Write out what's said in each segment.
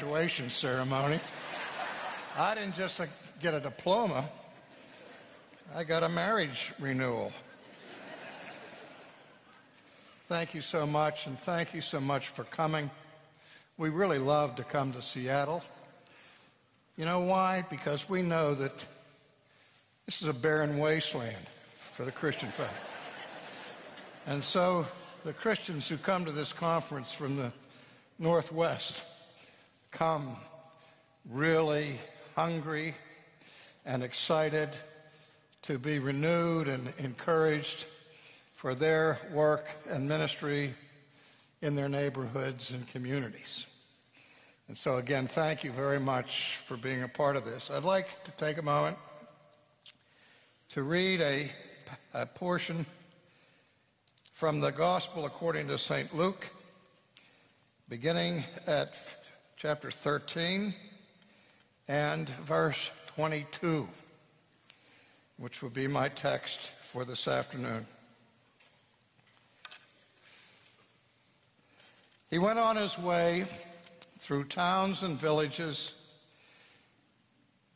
graduation ceremony. I didn't just uh, get a diploma, I got a marriage renewal. Thank you so much, and thank you so much for coming. We really love to come to Seattle. You know why? Because we know that this is a barren wasteland for the Christian faith. And so the Christians who come to this conference from the Northwest come really hungry and excited to be renewed and encouraged for their work and ministry in their neighborhoods and communities. And so, again, thank you very much for being a part of this. I'd like to take a moment to read a, a portion from the Gospel according to St. Luke, beginning at chapter 13 and verse 22, which will be my text for this afternoon. He went on his way through towns and villages,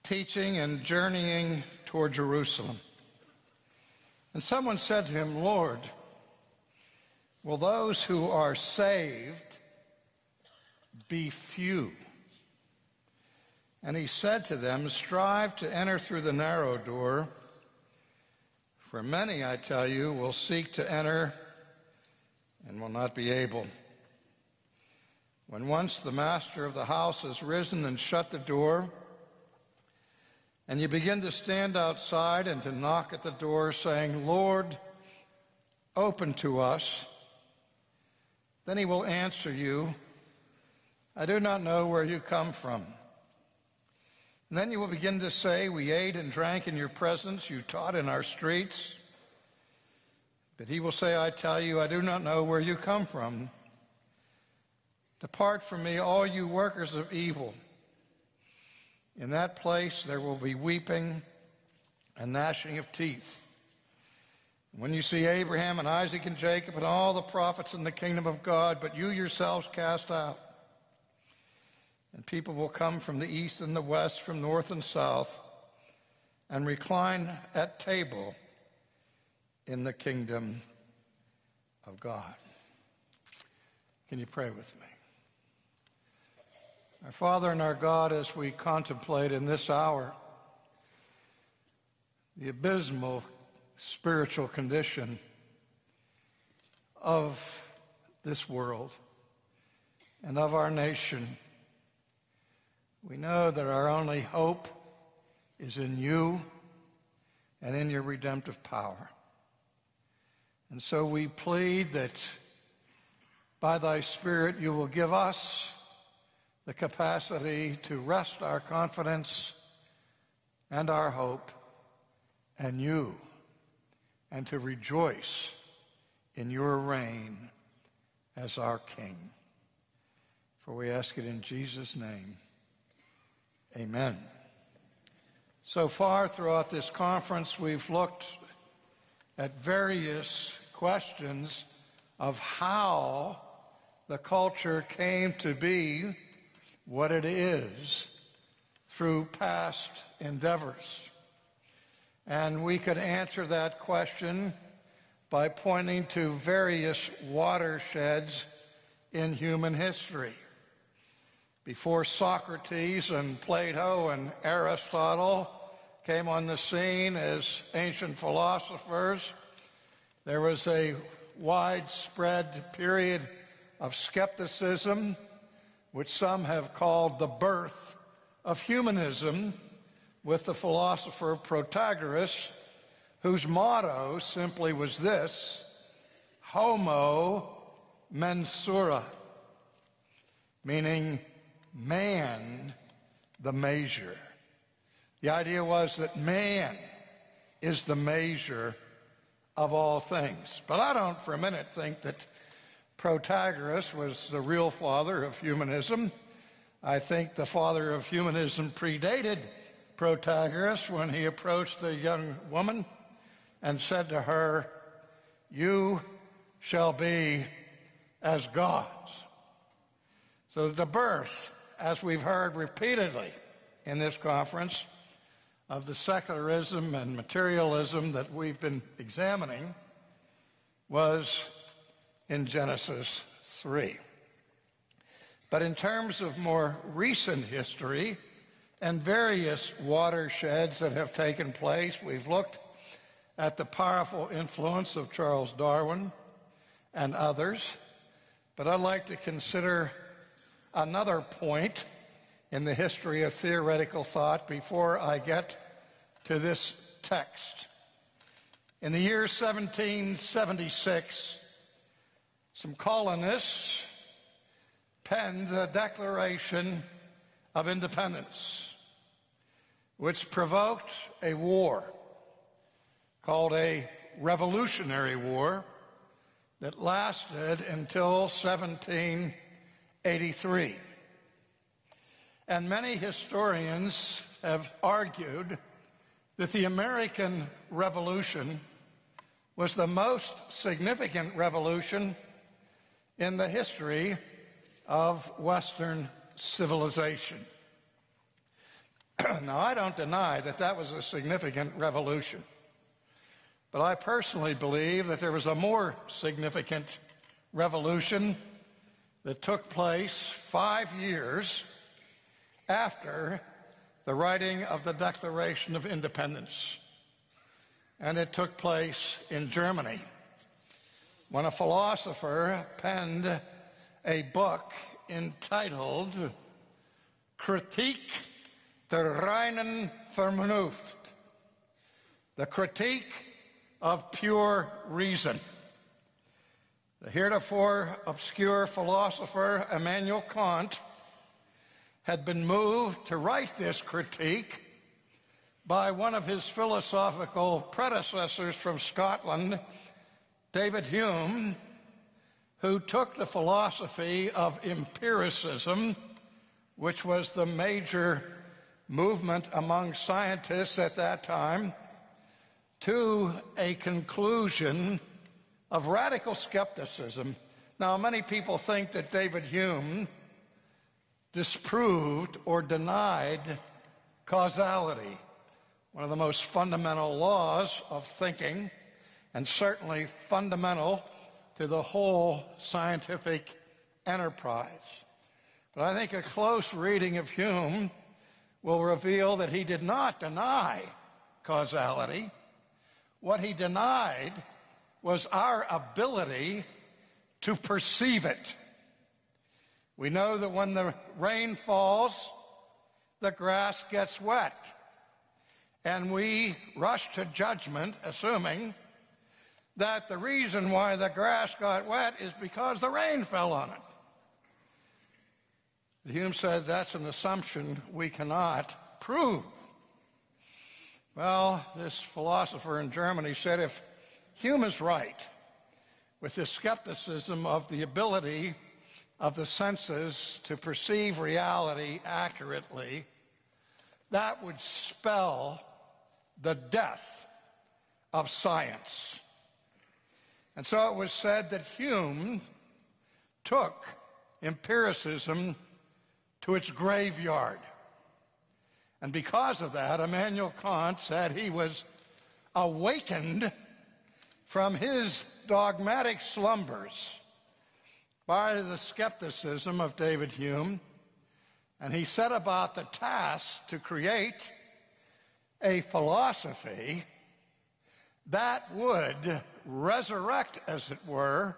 teaching and journeying toward Jerusalem. And someone said to him, Lord, will those who are saved be few? And he said to them, Strive to enter through the narrow door, for many, I tell you, will seek to enter and will not be able. When once the master of the house has risen and shut the door, and you begin to stand outside and to knock at the door, saying, Lord, open to us, then he will answer you, I do not know where you come from. And then you will begin to say, We ate and drank in your presence, you taught in our streets. But he will say, I tell you, I do not know where you come from. Depart from me, all you workers of evil. In that place there will be weeping and gnashing of teeth. When you see Abraham and Isaac and Jacob and all the prophets in the kingdom of God, but you yourselves cast out. And people will come from the east and the west, from north and south, and recline at table in the kingdom of God. Can you pray with me? Our Father and our God, as we contemplate in this hour the abysmal spiritual condition of this world and of our nation, we know that our only hope is in you and in your redemptive power. And so we plead that by thy Spirit you will give us the capacity to rest our confidence and our hope and you and to rejoice in your reign as our King. For we ask it in Jesus' name. Amen. So far throughout this conference, we've looked at various questions of how the culture came to be what it is through past endeavors. And we could answer that question by pointing to various watersheds in human history. Before Socrates and Plato and Aristotle came on the scene as ancient philosophers, there was a widespread period of skepticism, which some have called the birth of humanism, with the philosopher Protagoras, whose motto simply was this Homo mensura, meaning man the measure. The idea was that man is the measure of all things. But I don't for a minute think that Protagoras was the real father of humanism. I think the father of humanism predated Protagoras when he approached the young woman and said to her, You shall be as gods. So the birth as we've heard repeatedly in this conference, of the secularism and materialism that we've been examining was in Genesis 3. But in terms of more recent history and various watersheds that have taken place, we've looked at the powerful influence of Charles Darwin and others. But I'd like to consider another point in the history of theoretical thought before I get to this text. In the year 1776, some colonists penned the Declaration of Independence, which provoked a war called a Revolutionary War that lasted until 1783. And many historians have argued that the American Revolution was the most significant revolution in the history of Western civilization. now, I don't deny that that was a significant revolution, but I personally believe that there was a more significant revolution that took place five years after the writing of the Declaration of Independence. And it took place in Germany when a philosopher penned a book entitled Kritik der reinen Vernunft, the critique of pure reason. The heretofore obscure philosopher Immanuel Kant had been moved to write this critique by one of his philosophical predecessors from Scotland, David Hume, who took the philosophy of empiricism, which was the major movement among scientists at that time, to a conclusion of radical skepticism. Now, many people think that David Hume disproved or denied causality, one of the most fundamental laws of thinking, and certainly fundamental to the whole scientific enterprise. But I think a close reading of Hume will reveal that he did not deny causality. What he denied was our ability to perceive it. We know that when the rain falls, the grass gets wet. And we rush to judgment, assuming that the reason why the grass got wet is because the rain fell on it. Hume said that's an assumption we cannot prove. Well, this philosopher in Germany said if Hume is right with his skepticism of the ability of the senses to perceive reality accurately, that would spell the death of science. And so it was said that Hume took empiricism to its graveyard. And because of that, Immanuel Kant said he was awakened from his dogmatic slumbers by the skepticism of David Hume, and he set about the task to create a philosophy that would resurrect, as it were,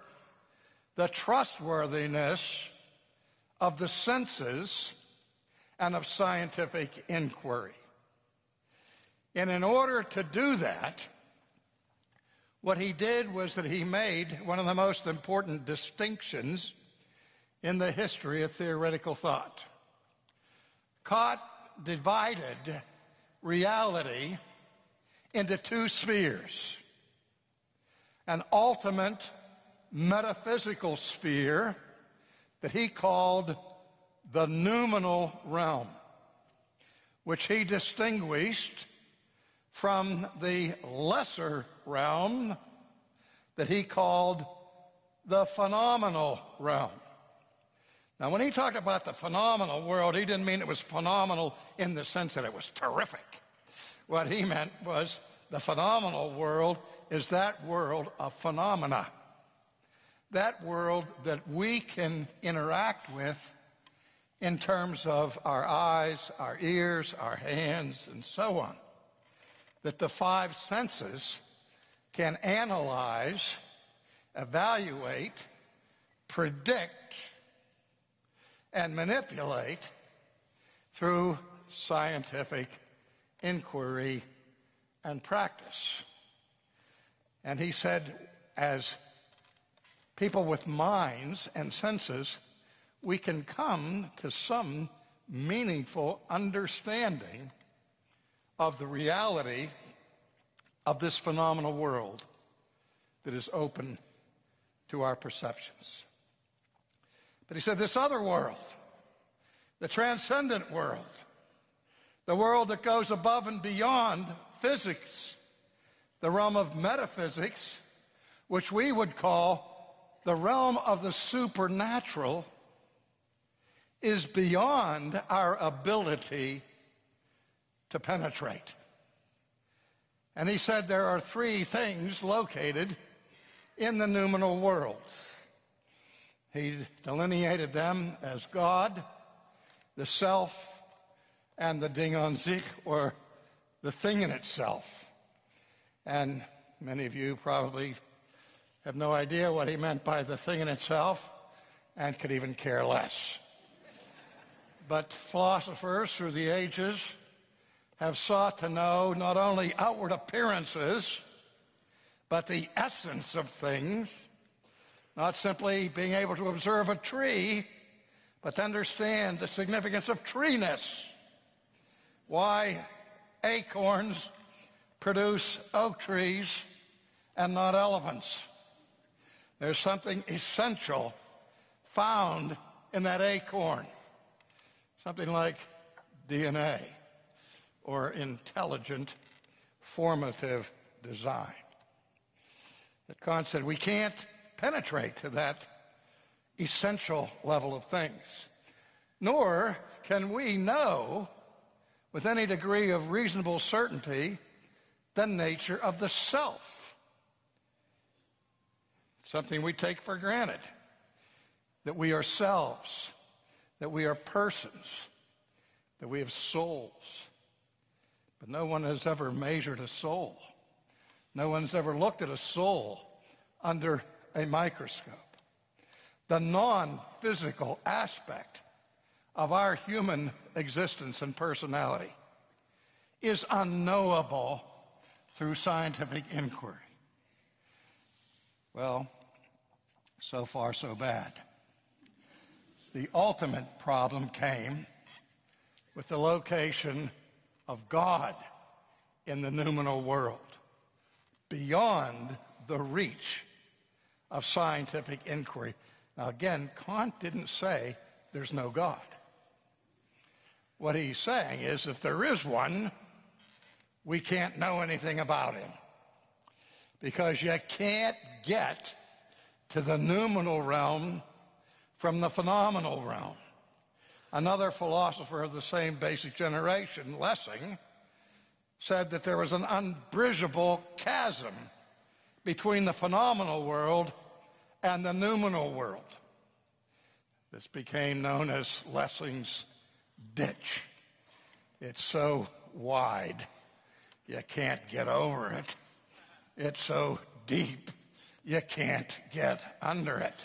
the trustworthiness of the senses and of scientific inquiry. And in order to do that, what he did was that he made one of the most important distinctions in the history of theoretical thought. Kant divided reality into two spheres an ultimate metaphysical sphere that he called the noumenal realm, which he distinguished from the lesser realm that he called the phenomenal realm. Now, when he talked about the phenomenal world, he didn't mean it was phenomenal in the sense that it was terrific. What he meant was the phenomenal world is that world of phenomena. That world that we can interact with in terms of our eyes, our ears, our hands, and so on. That the five senses can analyze, evaluate, predict, and manipulate through scientific inquiry and practice. And he said, as people with minds and senses, we can come to some meaningful understanding of the reality of this phenomenal world that is open to our perceptions. But he said, this other world, the transcendent world, the world that goes above and beyond physics, the realm of metaphysics, which we would call the realm of the supernatural, is beyond our ability to penetrate. And he said there are three things located in the noumenal worlds. He delineated them as God, the self, and the Ding an sich, or the thing in itself. And many of you probably have no idea what he meant by the thing in itself and could even care less. But philosophers through the ages have sought to know not only outward appearances, but the essence of things not simply being able to observe a tree, but to understand the significance of treeness. Why acorns produce oak trees and not elephants. There's something essential found in that acorn. Something like DNA or intelligent formative design. That Kant said we can't penetrate to that essential level of things. Nor can we know with any degree of reasonable certainty the nature of the self. Something we take for granted. That we are selves, that we are persons, that we have souls. But no one has ever measured a soul. No one's ever looked at a soul under a microscope. The non physical aspect of our human existence and personality is unknowable through scientific inquiry. Well, so far, so bad. The ultimate problem came with the location of God in the noumenal world, beyond the reach of scientific inquiry. Now, again, Kant didn't say there's no God. What he's saying is if there is one, we can't know anything about him. Because you can't get to the noumenal realm from the phenomenal realm. Another philosopher of the same basic generation, Lessing, said that there was an unbridgeable chasm between the phenomenal world and the noumenal world. This became known as Lessing's ditch. It's so wide, you can't get over it. It's so deep, you can't get under it.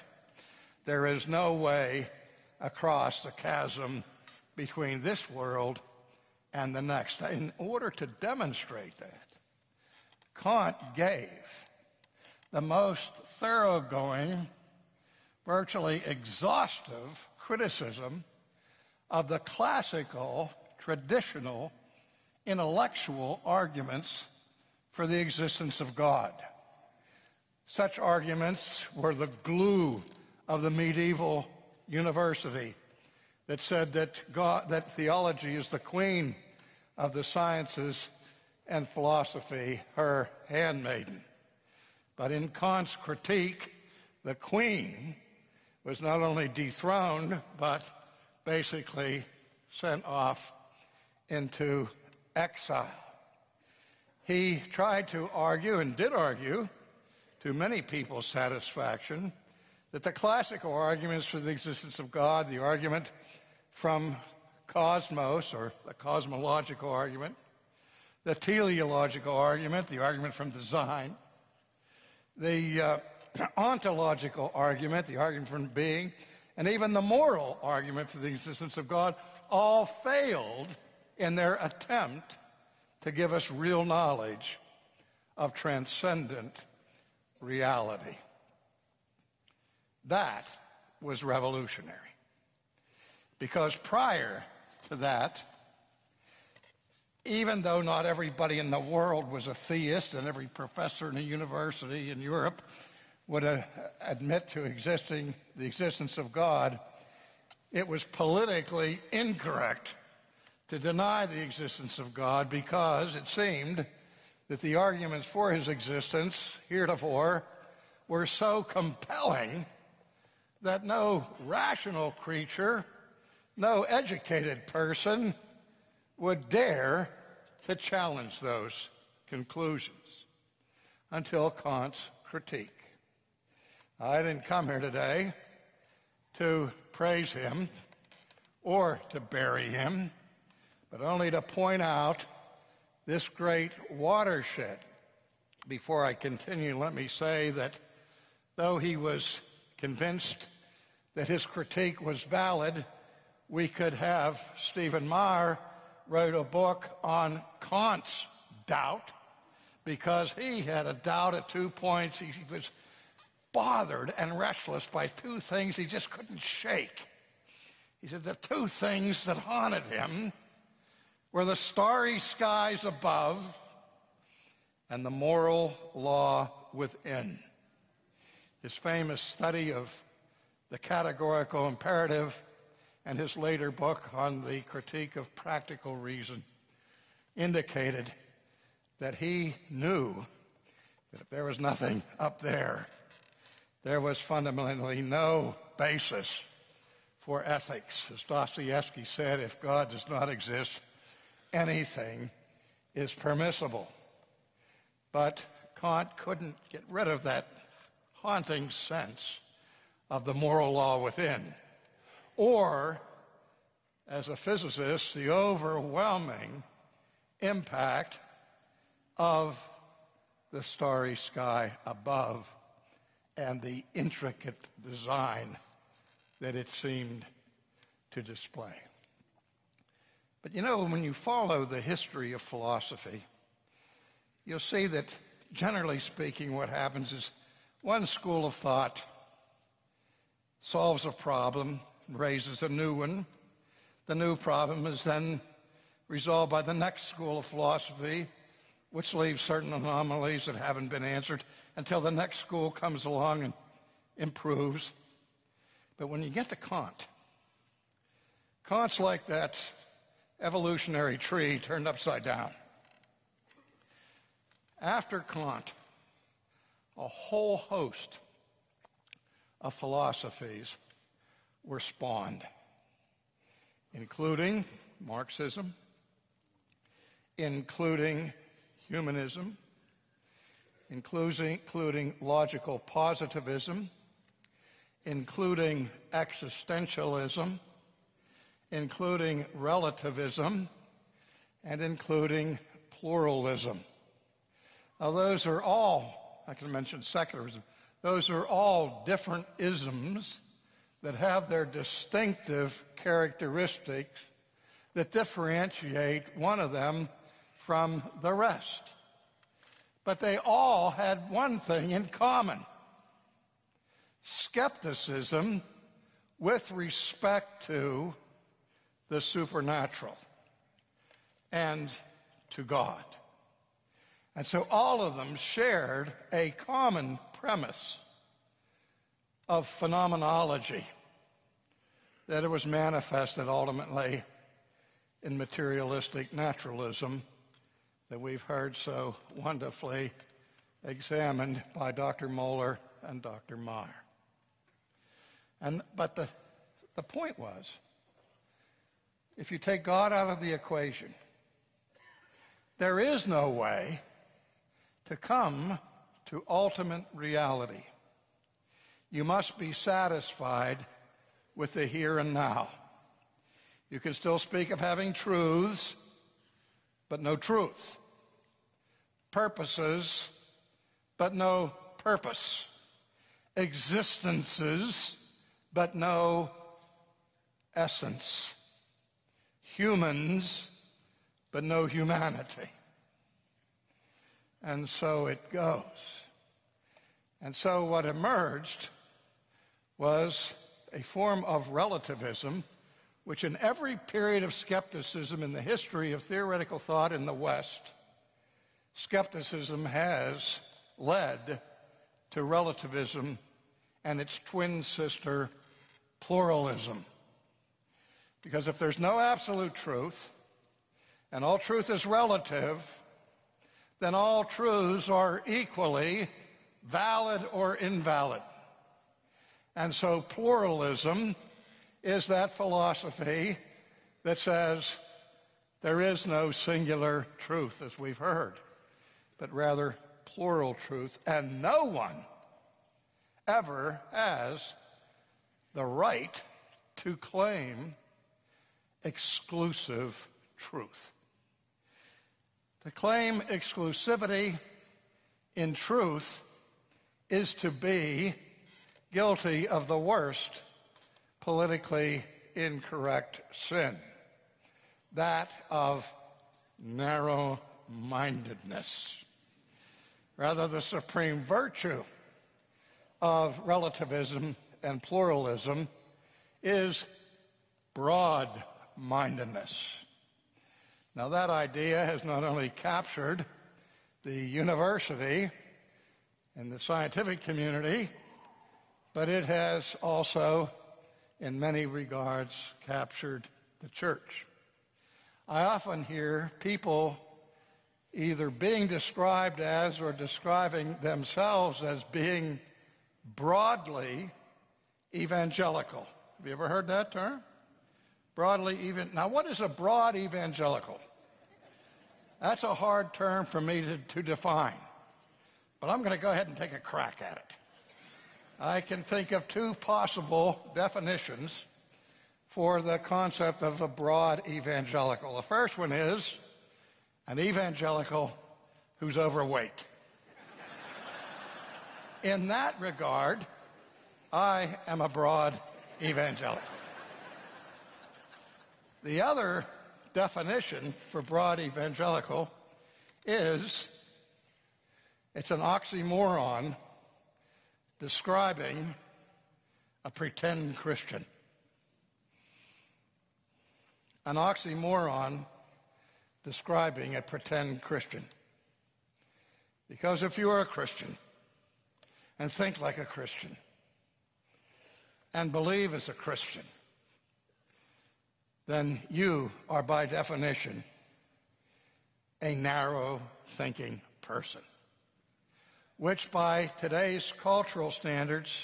There is no way across the chasm between this world and the next. In order to demonstrate that, Kant gave the most thoroughgoing, virtually exhaustive criticism of the classical, traditional, intellectual arguments for the existence of God. Such arguments were the glue of the medieval university that said that, God, that theology is the queen of the sciences and philosophy, her handmaiden. But in Kant's critique, the queen was not only dethroned, but basically sent off into exile. He tried to argue, and did argue, to many people's satisfaction, that the classical arguments for the existence of God, the argument from cosmos, or the cosmological argument, the teleological argument, the argument from design, the uh, ontological argument, the argument from being, and even the moral argument for the existence of God all failed in their attempt to give us real knowledge of transcendent reality. That was revolutionary. Because prior to that, even though not everybody in the world was a theist and every professor in a university in Europe would admit to existing the existence of God, it was politically incorrect to deny the existence of God because it seemed that the arguments for his existence heretofore were so compelling that no rational creature, no educated person would dare to challenge those conclusions until Kant's critique. I didn't come here today to praise him or to bury him, but only to point out this great watershed. Before I continue, let me say that though he was convinced that his critique was valid, we could have Stephen Meyer wrote a book on Kant's doubt because he had a doubt at two points. He was bothered and restless by two things he just couldn't shake. He said the two things that haunted him were the starry skies above and the moral law within. His famous study of the categorical imperative and his later book on the critique of practical reason indicated that he knew that if there was nothing up there, there was fundamentally no basis for ethics. As Dostoevsky said, if God does not exist, anything is permissible. But Kant couldn't get rid of that haunting sense of the moral law within or, as a physicist, the overwhelming impact of the starry sky above and the intricate design that it seemed to display. But you know, when you follow the history of philosophy, you'll see that generally speaking, what happens is one school of thought solves a problem and raises a new one. The new problem is then resolved by the next school of philosophy, which leaves certain anomalies that haven't been answered until the next school comes along and improves. But when you get to Kant, Kant's like that evolutionary tree turned upside down. After Kant, a whole host of philosophies were spawned, including Marxism, including humanism, including, including logical positivism, including existentialism, including relativism, and including pluralism. Now, those are all, I can mention secularism, those are all different isms that have their distinctive characteristics that differentiate one of them from the rest. But they all had one thing in common skepticism with respect to the supernatural and to God. And so all of them shared a common premise of phenomenology that it was manifested ultimately in materialistic naturalism that we've heard so wonderfully examined by Dr. Mohler and Dr. Meyer. And, but the, the point was if you take God out of the equation, there is no way to come to ultimate reality. You must be satisfied with the here and now. You can still speak of having truths, but no truth. Purposes, but no purpose. Existences, but no essence. Humans, but no humanity. And so it goes. And so what emerged was a form of relativism, which in every period of skepticism in the history of theoretical thought in the West, skepticism has led to relativism and its twin sister, pluralism. Because if there's no absolute truth, and all truth is relative, then all truths are equally valid or invalid. And so pluralism is that philosophy that says there is no singular truth, as we've heard, but rather plural truth. And no one ever has the right to claim exclusive truth. To claim exclusivity in truth is to be guilty of the worst politically incorrect sin, that of narrow mindedness. Rather, the supreme virtue of relativism and pluralism is broad mindedness. Now, that idea has not only captured the university and the scientific community, but it has also, in many regards, captured the church. I often hear people either being described as or describing themselves as being broadly evangelical. Have you ever heard that term? Broadly even. Now, what is a broad evangelical? That's a hard term for me to, to define, but I'm going to go ahead and take a crack at it. I can think of two possible definitions for the concept of a broad evangelical. The first one is an evangelical who's overweight. In that regard, I am a broad evangelical. The other definition for broad evangelical is it's an oxymoron describing a pretend Christian. An oxymoron describing a pretend Christian. Because if you are a Christian and think like a Christian and believe as a Christian, then you are by definition a narrow thinking person, which by today's cultural standards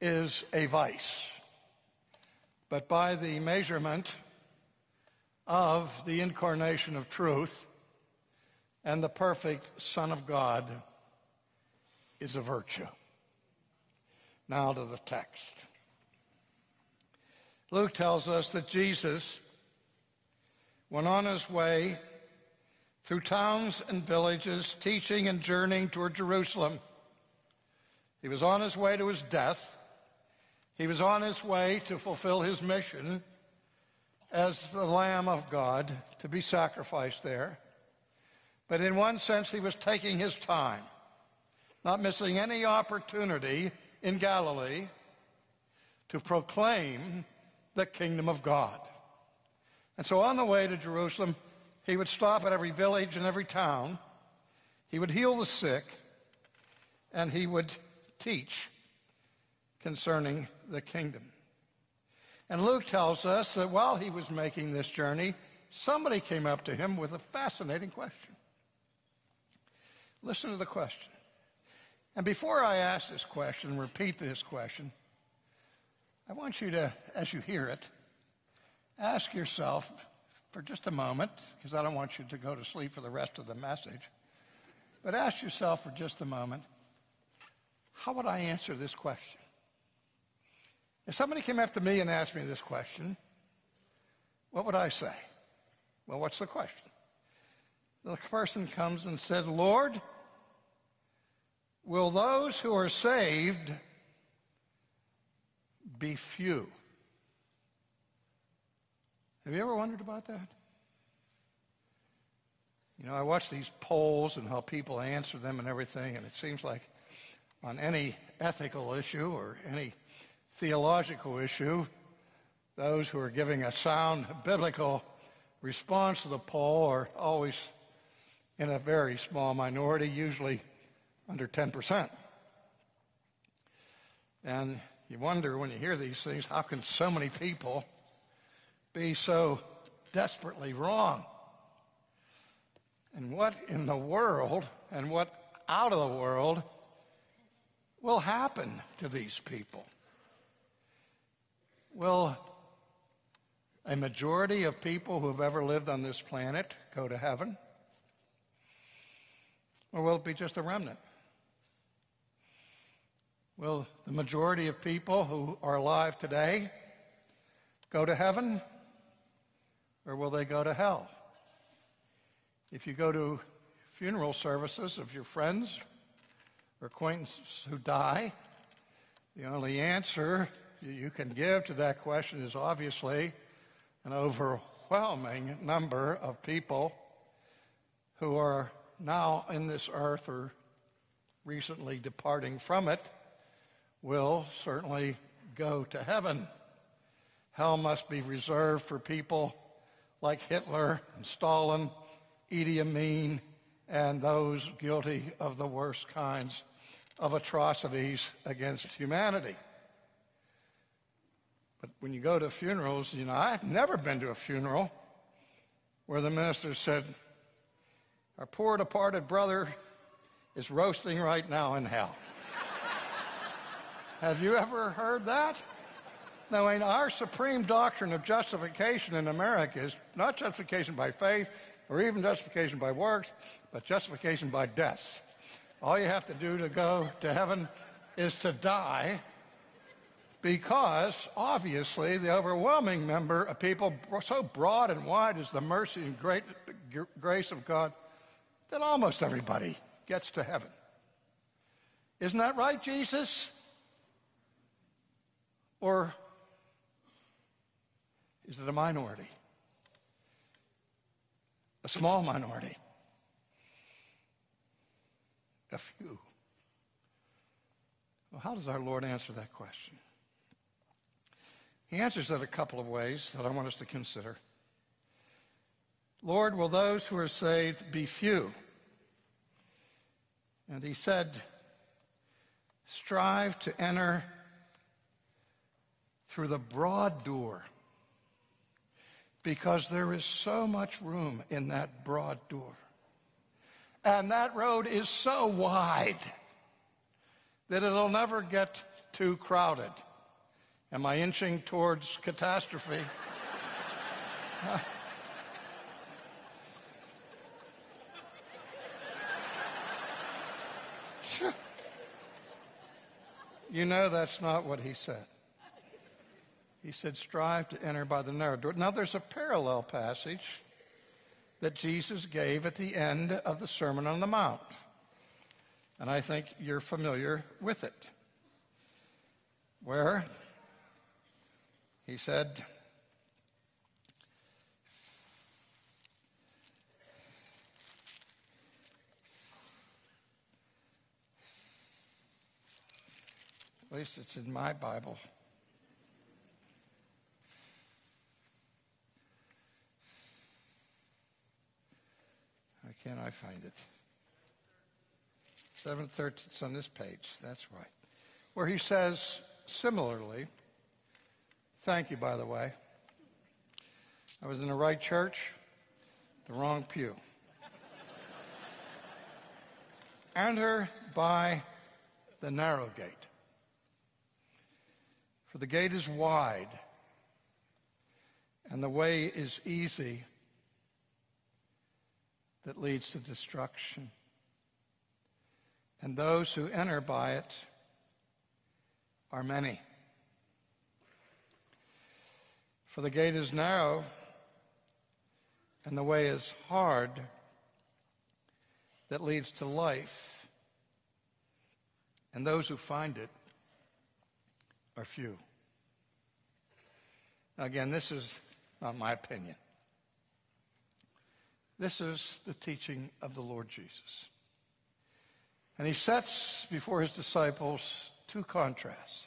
is a vice. But by the measurement of the incarnation of truth and the perfect Son of God is a virtue. Now to the text. Luke tells us that Jesus went on his way through towns and villages, teaching and journeying toward Jerusalem. He was on his way to his death. He was on his way to fulfill his mission as the Lamb of God to be sacrificed there. But in one sense, he was taking his time, not missing any opportunity in Galilee to proclaim the kingdom of God. And so on the way to Jerusalem, he would stop at every village and every town. He would heal the sick, and he would teach concerning the kingdom. And Luke tells us that while he was making this journey, somebody came up to him with a fascinating question. Listen to the question. And before I ask this question, repeat this question, I want you to, as you hear it, ask yourself for just a moment, because I don't want you to go to sleep for the rest of the message, but ask yourself for just a moment, how would I answer this question? If somebody came up to me and asked me this question, what would I say? Well, what's the question? The person comes and said, Lord, will those who are saved be few? Have you ever wondered about that? You know, I watch these polls and how people answer them and everything, and it seems like on any ethical issue or any theological issue, those who are giving a sound biblical response to the poll are always in a very small minority, usually under 10%. And you wonder when you hear these things, how can so many people be so desperately wrong? And what in the world and what out of the world will happen to these people? Will a majority of people who have ever lived on this planet go to heaven? Or will it be just a remnant? Will the majority of people who are alive today go to heaven? Or will they go to hell? If you go to funeral services of your friends or acquaintances who die, the only answer you can give to that question is obviously an overwhelming number of people who are now in this earth or recently departing from it will certainly go to heaven. Hell must be reserved for people like Hitler and Stalin, Idi Amin, and those guilty of the worst kinds of atrocities against humanity. But when you go to funerals, you know, I've never been to a funeral where the minister said, Our poor departed brother is roasting right now in hell. Have you ever heard that? Now, in our supreme doctrine of justification in America is not justification by faith or even justification by works, but justification by death. All you have to do to go to heaven is to die because obviously the overwhelming number of people, so broad and wide is the mercy and great grace of God, that almost everybody gets to heaven. Isn't that right, Jesus? Or is it a minority? A small minority? A few? Well, how does our Lord answer that question? He answers it a couple of ways that I want us to consider. Lord, will those who are saved be few? And he said, strive to enter through the broad door because there is so much room in that broad door. And that road is so wide that it'll never get too crowded. Am I inching towards catastrophe? you know that's not what he said. He said, strive to enter by the narrow door. Now, there's a parallel passage that Jesus gave at the end of the Sermon on the Mount. And I think you're familiar with it. Where he said, at least it's in my Bible. Can I find it? 713, it's on this page. That's right. Where he says, similarly, thank you, by the way. I was in the right church, the wrong pew. Enter by the narrow gate. For the gate is wide, and the way is easy that leads to destruction. And those who enter by it are many. For the gate is narrow, and the way is hard that leads to life, and those who find it are few. Now, again, this is not my opinion. This is the teaching of the Lord Jesus. And he sets before his disciples two contrasts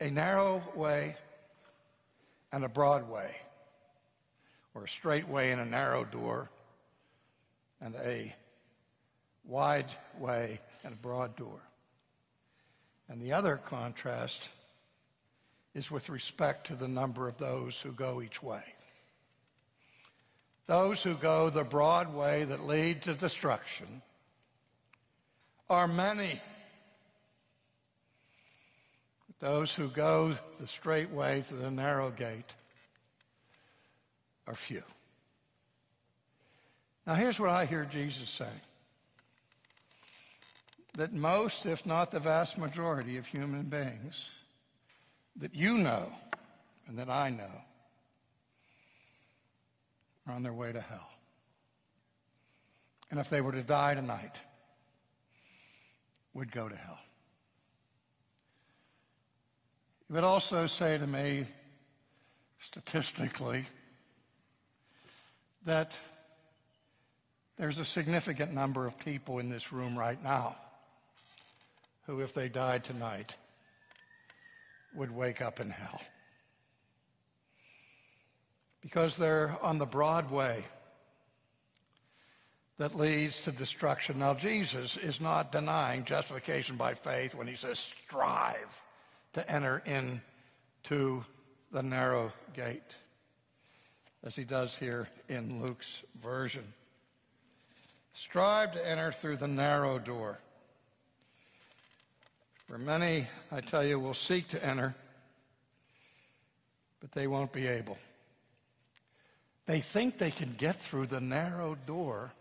a narrow way and a broad way, or a straight way and a narrow door, and a wide way and a broad door. And the other contrast is with respect to the number of those who go each way. Those who go the broad way that lead to destruction are many. Those who go the straight way to the narrow gate are few. Now, here's what I hear Jesus saying that most, if not the vast majority of human beings that you know and that I know are on their way to hell. And if they were to die tonight, would go to hell. He would also say to me, statistically, that there's a significant number of people in this room right now who, if they died tonight, would wake up in hell because they're on the broad way that leads to destruction. Now, Jesus is not denying justification by faith when he says strive to enter into the narrow gate, as he does here in Luke's version. Strive to enter through the narrow door. For many, I tell you, will seek to enter, but they won't be able. They think they can get through the narrow door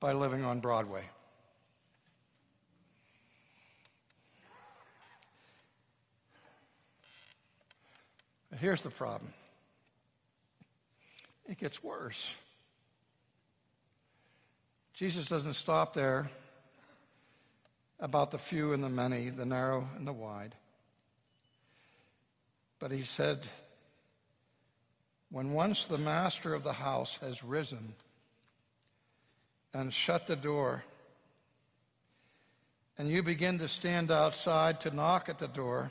by living on Broadway. But here's the problem it gets worse. Jesus doesn't stop there about the few and the many, the narrow and the wide. But he said, when once the master of the house has risen and shut the door, and you begin to stand outside to knock at the door,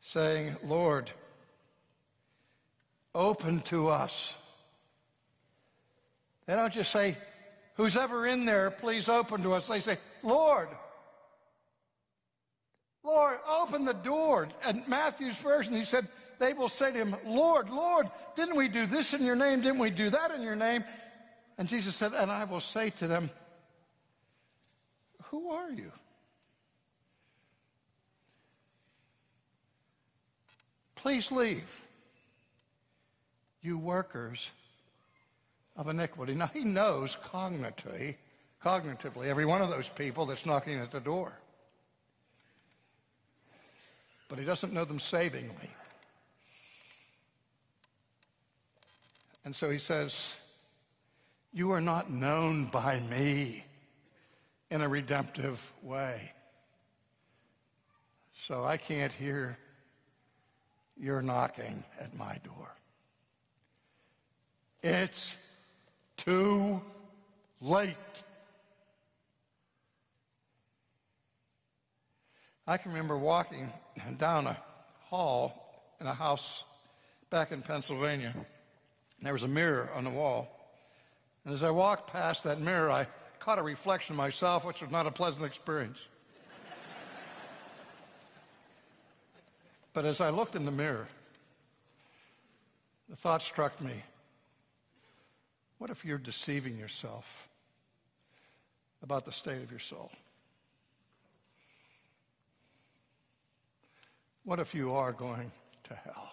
saying, Lord, open to us. They don't just say, Who's ever in there, please open to us. They say, Lord, Lord, open the door. And Matthew's version, he said, they will say to him, Lord, Lord, didn't we do this in your name? Didn't we do that in your name? And Jesus said, And I will say to them, Who are you? Please leave, you workers of iniquity. Now, he knows cognitively, cognitively every one of those people that's knocking at the door. But he doesn't know them savingly. And so he says, You are not known by me in a redemptive way. So I can't hear your knocking at my door. It's too late. I can remember walking down a hall in a house back in Pennsylvania. And there was a mirror on the wall. And as I walked past that mirror, I caught a reflection of myself, which was not a pleasant experience. but as I looked in the mirror, the thought struck me what if you're deceiving yourself about the state of your soul? What if you are going to hell?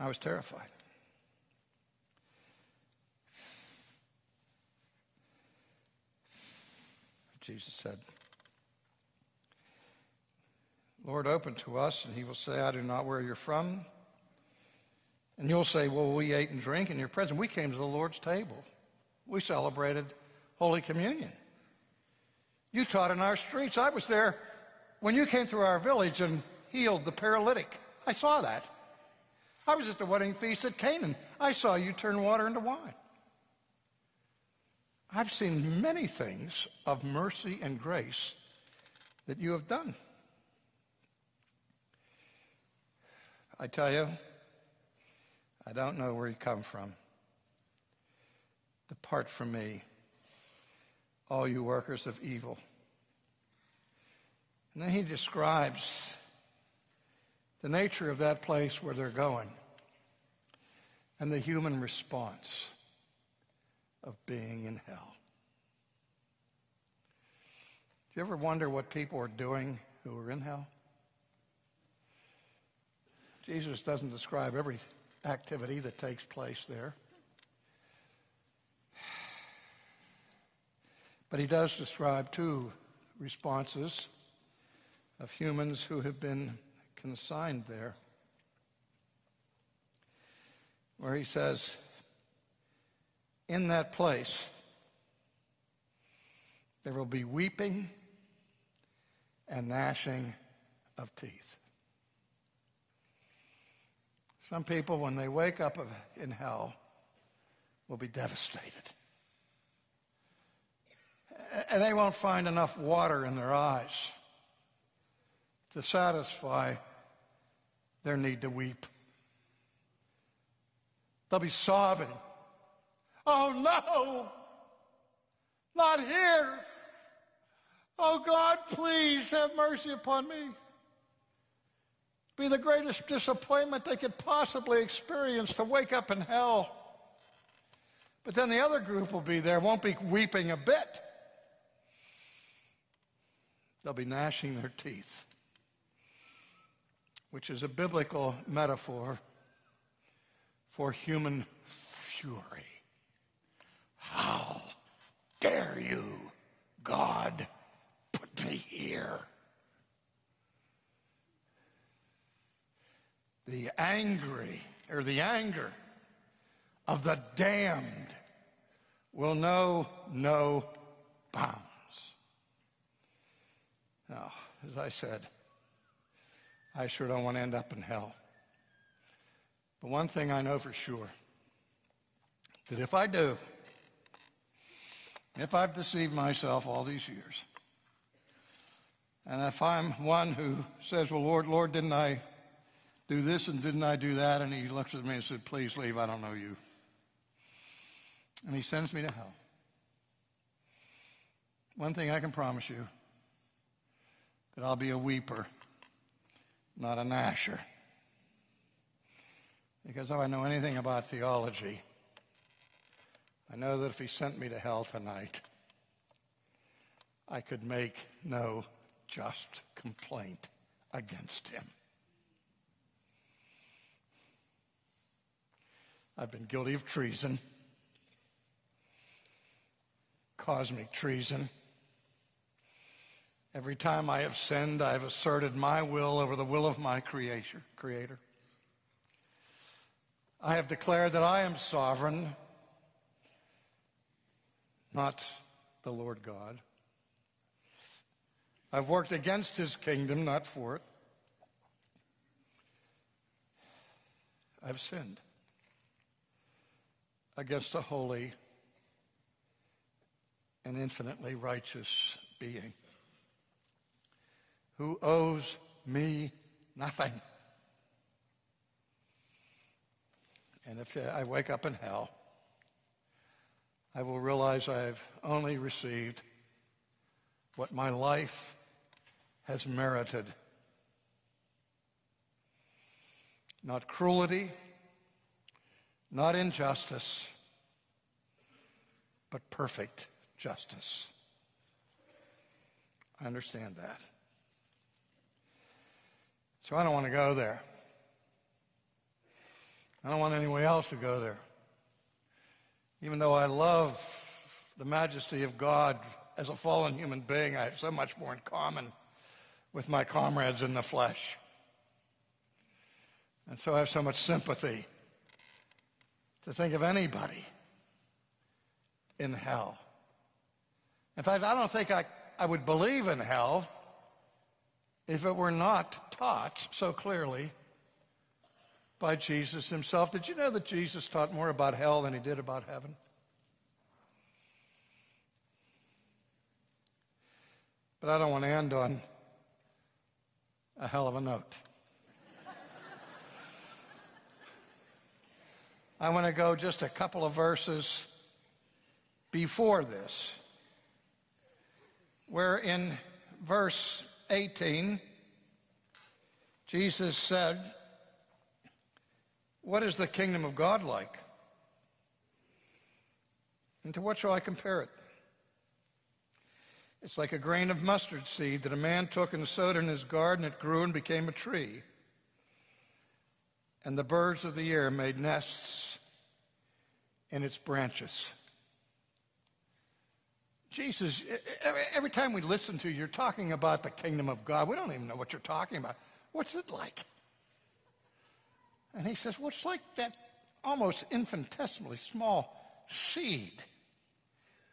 I was terrified. Jesus said, Lord, open to us, and he will say, I do not where you're from. And you'll say, Well, we ate and drank in your presence. We came to the Lord's table. We celebrated Holy Communion. You taught in our streets. I was there when you came through our village and healed the paralytic. I saw that. I was at the wedding feast at Canaan. I saw you turn water into wine. I've seen many things of mercy and grace that you have done. I tell you, I don't know where you come from. Depart from me, all you workers of evil. And then he describes the nature of that place where they're going and the human response of being in hell. Do you ever wonder what people are doing who are in hell? Jesus doesn't describe every activity that takes place there. But he does describe two responses of humans who have been consigned there, where he says, In that place, there will be weeping and gnashing of teeth. Some people, when they wake up in hell, will be devastated. And they won't find enough water in their eyes to satisfy their need to weep. They'll be sobbing. Oh no, not here. Oh God, please have mercy upon me be the greatest disappointment they could possibly experience to wake up in hell. But then the other group will be there, won't be weeping a bit. They'll be gnashing their teeth, which is a biblical metaphor for human fury. How dare you, God, put me here? the angry or the anger of the damned will know no bounds. Now, as I said, I sure don't want to end up in hell. But one thing I know for sure that if I do, if I've deceived myself all these years, and if I'm one who says, Well, Lord, Lord, didn't I do this and didn't I do that? And he looks at me and said, Please leave, I don't know you. And he sends me to hell. One thing I can promise you that I'll be a weeper, not a gnasher. Because if I know anything about theology, I know that if he sent me to hell tonight, I could make no just complaint against him. I've been guilty of treason, cosmic treason. Every time I have sinned, I have asserted my will over the will of my creator. creator. I have declared that I am sovereign, not the Lord God. I've worked against his kingdom, not for it. I've sinned against a holy and infinitely righteous being who owes me nothing. And if I wake up in hell, I will realize I've only received what my life has merited. Not cruelty, not injustice, but perfect justice. I understand that. So I don't want to go there. I don't want anyone else to go there. Even though I love the majesty of God as a fallen human being, I have so much more in common with my comrades in the flesh. And so I have so much sympathy to think of anybody in hell. In fact, I don't think I, I would believe in hell if it were not taught so clearly by Jesus himself. Did you know that Jesus taught more about hell than he did about heaven? But I don't want to end on a hell of a note. I want to go just a couple of verses before this, where in verse 18, Jesus said, What is the kingdom of God like? And to what shall I compare it? It's like a grain of mustard seed that a man took and sowed in his garden. It grew and became a tree. And the birds of the air made nests in its branches. Jesus, every time we listen to you, you're talking about the kingdom of God. We don't even know what you're talking about. What's it like? And he says, Well, it's like that almost infinitesimally small seed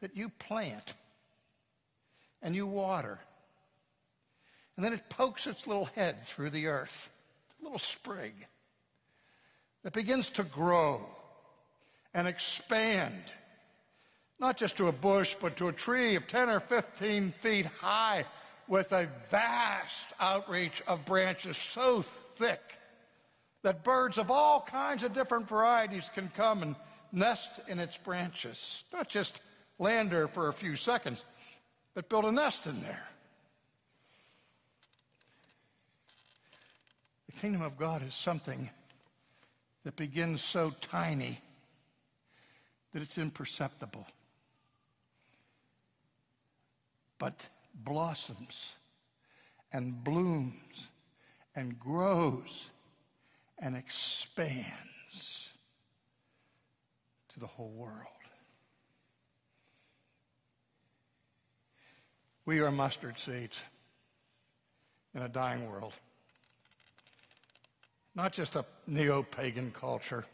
that you plant and you water. And then it pokes its little head through the earth, a little sprig that begins to grow and expand, not just to a bush, but to a tree of 10 or 15 feet high with a vast outreach of branches so thick that birds of all kinds of different varieties can come and nest in its branches. Not just land there for a few seconds, but build a nest in there. The kingdom of God is something that begins so tiny that it's imperceptible, but blossoms and blooms and grows and expands to the whole world. We are mustard seeds in a dying world. Not just a neo pagan culture,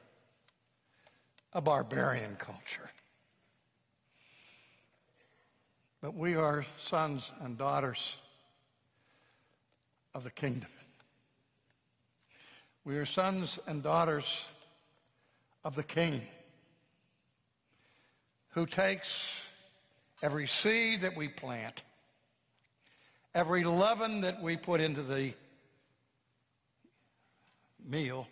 a barbarian culture. But we are sons and daughters of the kingdom. We are sons and daughters of the king who takes every seed that we plant every leaven that we put into the meal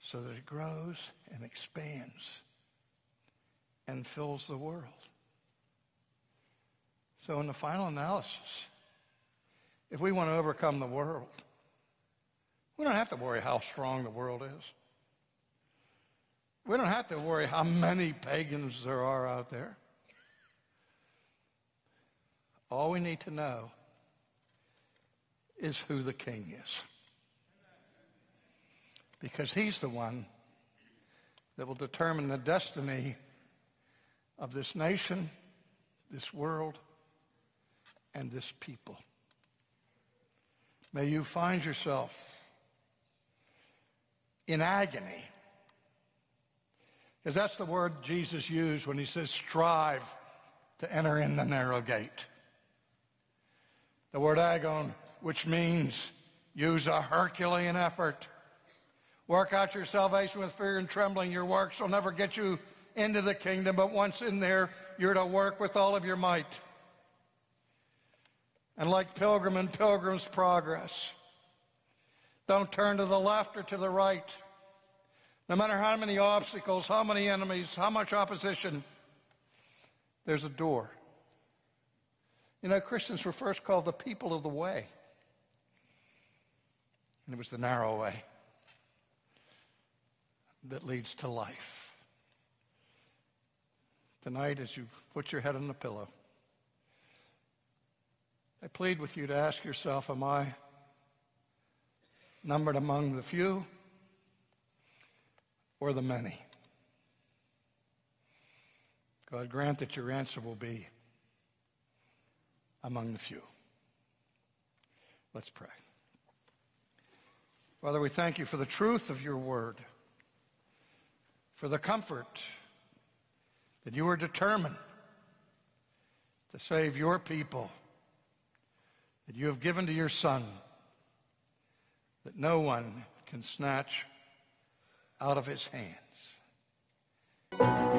so that it grows and expands and fills the world. So, in the final analysis, if we want to overcome the world, we don't have to worry how strong the world is. We don't have to worry how many pagans there are out there. All we need to know is who the king is. Because he's the one that will determine the destiny of this nation, this world, and this people. May you find yourself in agony. Because that's the word Jesus used when he says, strive to enter in the narrow gate. The word agon, which means use a Herculean effort. Work out your salvation with fear and trembling. Your works will never get you into the kingdom, but once in there, you're to work with all of your might. And like Pilgrim in Pilgrim's Progress, don't turn to the left or to the right. No matter how many obstacles, how many enemies, how much opposition, there's a door. You know, Christians were first called the people of the way. And it was the narrow way that leads to life. Tonight, as you put your head on the pillow, I plead with you to ask yourself, am I numbered among the few or the many? God, grant that your answer will be among the few. Let's pray. Father, we thank you for the truth of your word, for the comfort that you are determined to save your people, that you have given to your Son, that no one can snatch out of his hands.